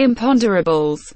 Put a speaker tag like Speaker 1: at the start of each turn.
Speaker 1: imponderables.